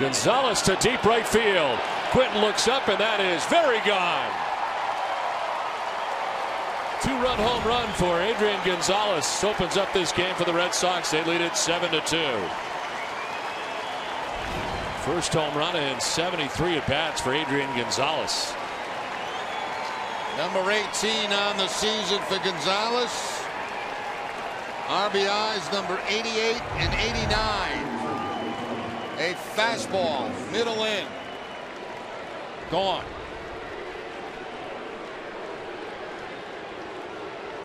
Gonzalez to deep right field. Quentin looks up, and that is very gone. Two-run home run for Adrian Gonzalez opens up this game for the Red Sox. They lead it seven to two. First home run in 73 at bats for Adrian Gonzalez. Number 18 on the season for Gonzalez. RBIs number 88 and 89. Fastball, middle in. Gone.